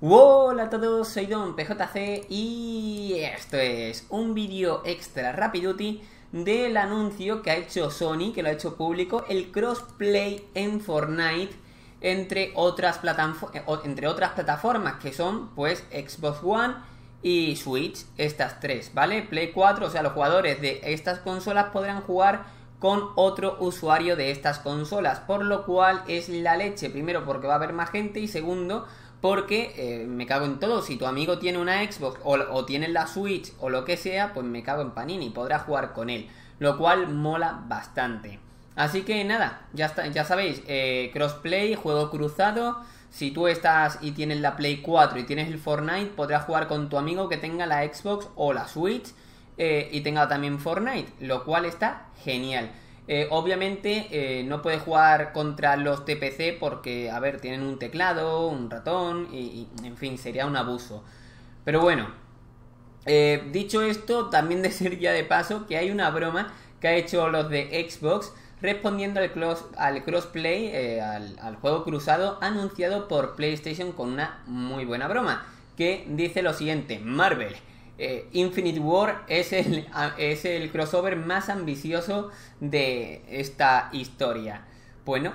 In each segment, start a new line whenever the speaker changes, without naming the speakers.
Hola a todos, soy Don PJC y esto es un vídeo extra Rapiduty del anuncio que ha hecho Sony, que lo ha hecho público, el crossplay en Fortnite entre otras, eh, entre otras plataformas que son pues Xbox One y Switch, estas tres, ¿vale? Play 4, o sea, los jugadores de estas consolas podrán jugar con otro usuario de estas consolas, por lo cual es la leche, primero porque va a haber más gente y segundo porque eh, me cago en todo. Si tu amigo tiene una Xbox o, tiene la Switch o lo que sea, pues me cago en Panini. Podrás jugar con él. Lo cual mola bastante. Así que nada, ya, está, ya sabéis, eh, crossplay, juego cruzado. Si tú estás y tienes la Play 4 y tienes el Fortnite, podrás jugar con tu amigo que tenga la Xbox o la Switch eh, y tenga también Fortnite, lo cual está genial. Eh, obviamente eh, no puede jugar contra los TPC porque, a ver, tienen un teclado, un ratón y, en fin, sería un abuso. Pero bueno, eh, dicho esto, también decir ya de paso que hay una broma que ha hecho los de Xbox respondiendo al, al crossplay, al juego cruzado anunciado por PlayStation con una muy buena broma que dice lo siguiente, Marvel eh, Infinite War es el, es el crossover más ambicioso de esta historia. Bueno,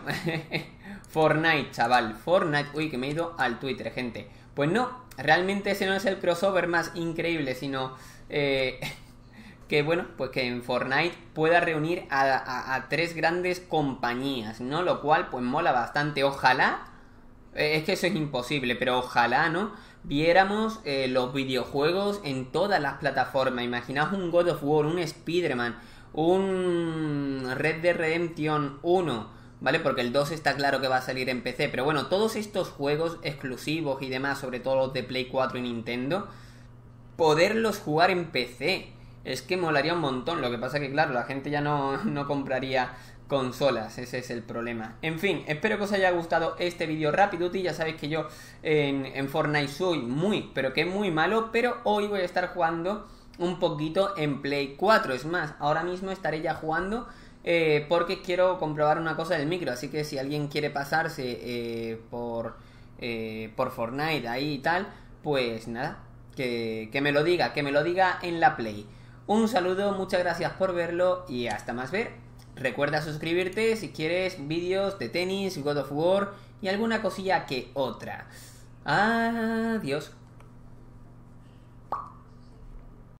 Fortnite, chaval. Fortnite. Uy, que me he ido al Twitter, gente. Pues no, realmente ese no es el crossover más increíble, sino eh, que, bueno, pues que en Fortnite pueda reunir a, a, tres grandes compañías, ¿no? Lo cual, pues mola bastante. Ojalá. Eh, es que eso es imposible, pero ojalá, ¿no? viéramos eh, los videojuegos en todas las plataformas. Imaginaos un God of War, un Spider-Man, un Red Dead Redemption 1, ¿vale? Porque el 2 está claro que va a salir en PC. Pero bueno, todos estos juegos exclusivos y demás, sobre todo los de Play 4 y Nintendo, poderlos jugar en PC. Es que molaría un montón. Lo que pasa que, claro, la gente ya no, no compraría consolas, ese es el problema. En fin, espero que os haya gustado este vídeo rápido y ya sabéis que yo en, en, Fortnite soy muy, pero que muy malo, pero hoy voy a estar jugando un poquito en Play 4, es más, ahora mismo estaré ya jugando eh, porque quiero comprobar una cosa del micro, así que si alguien quiere pasarse eh, por, eh, por Fortnite ahí y tal, pues nada, que, que me lo diga, que me lo diga en la Play. Un saludo, muchas gracias por verlo y hasta más ver. Recuerda suscribirte si quieres vídeos de tenis, God of War y alguna cosilla que otra. Adiós.